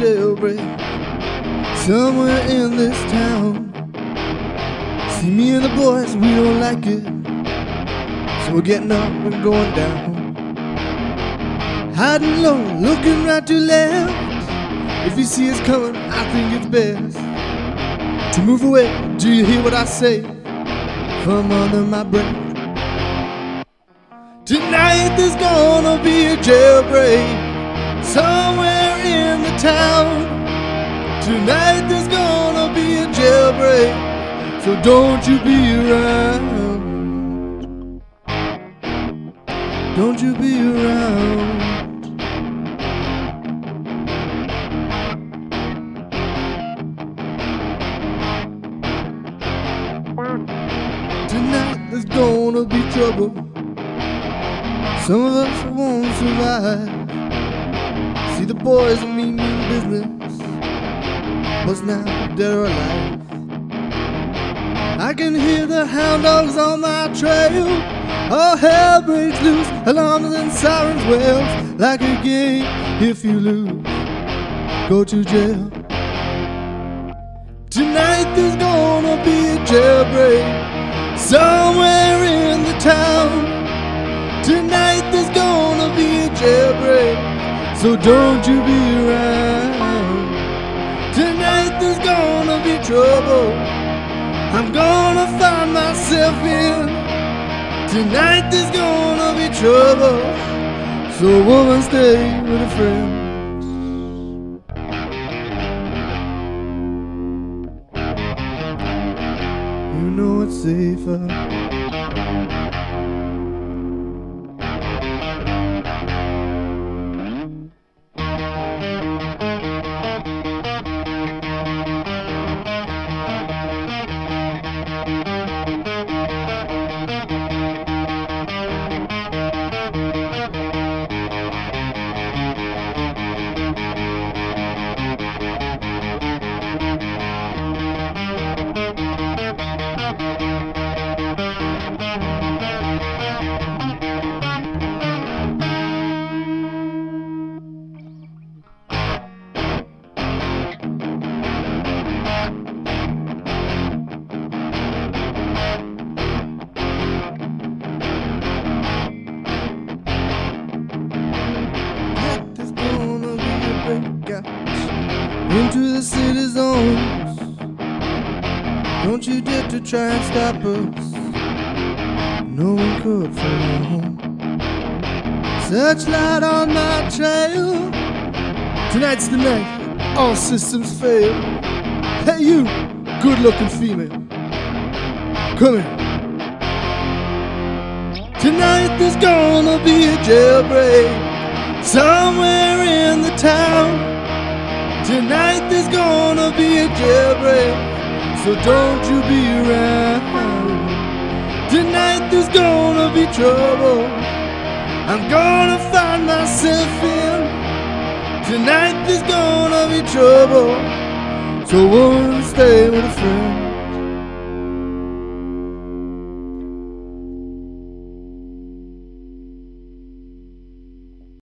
jailbreak somewhere in this town. See me and the boys, we don't like it. So we're getting up and going down. Hiding low, looking right to left. If you see us coming, I think it's best to move away. Do you hear what I say? From under my breath. Tonight there's gonna be a jailbreak somewhere town. Tonight there's gonna be a jailbreak, so don't you be around. Don't you be around. Tonight there's gonna be trouble. Some of us won't survive. Boys mean business. What's now dead or alive? I can hear the hound dogs on my trail. All hell breaks loose, alarms and sirens wails like a game. If you lose, go to jail. Tonight there's gonna be a jailbreak somewhere in the town. Tonight so don't you be around. Tonight there's gonna be trouble. I'm gonna find myself in. Tonight there's gonna be trouble, so woman stay with a friend. You know it's safer. Into the city zones. Don't you dare to try and stop us. No one could for long. Searchlight on my trail. Tonight's the night. All systems fail. Hey, you, good-looking female. Come here. Tonight there's gonna be a jailbreak somewhere. Tonight there's gonna be a jailbreak, so don't you be around. Tonight there's gonna be trouble. I'm gonna find myself in. Tonight there's gonna be trouble, so won't stay with a friend.